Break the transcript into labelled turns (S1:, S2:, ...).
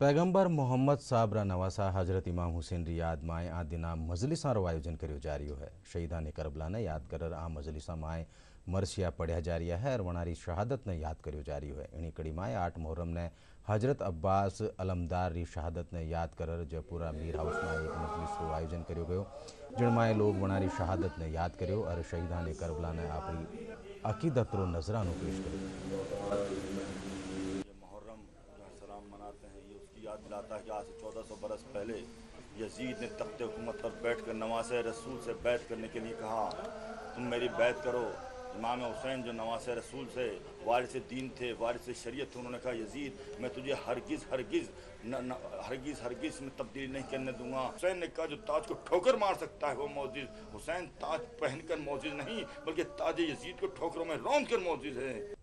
S1: पैगंबर मोहम्मद साहब रा नवासा हजरत इमाम हुसैन री याद में आ दिन मजलिसा रो आयोजन करो जा रो है शहीदा ने करबला ने याद कर आ मजलिसा में मरसिया पढ़िया जा रहा है और वणारी शहादत ने याद करो जा रो है एनी कड़ी में आठ मोहरम ने हजरत अब्बास अलमदार री शहादत ने याद कर जयपुरा मीर हाउस में एक मजलिस आयोजन करो गयो जिनमाए लोग वणारी शहादत ने याद करो और शहीदा ने करबला ने अपनी अकीदत रो नजरानों पेश करो
S2: اس کی یاد دلاتا ہے کہ آج سے چودہ سو برس پہلے یزید نے تخت حکومت پر بیٹھ کر نواز رسول سے بیعت کرنے کے لیے کہا، تم میری بیعت کرو۔ امام حسین جو نواز رسول سے وارث دین تھے، وارث شریعت تھے، انہوں نے کہا، یزید، میں تجھے ہرگز ہرگز ہرگز ہرگز میں تبدیلی نہیں کرنے دوں گا۔ حسین نے کہا، جو تاج کو ٹھوکر مار سکتا ہے وہ موزد حسین تاج پہن کر موزد نہیں، بلکہ تاج یزید کو ٹھوکروں میں روند کر موزد ہے۔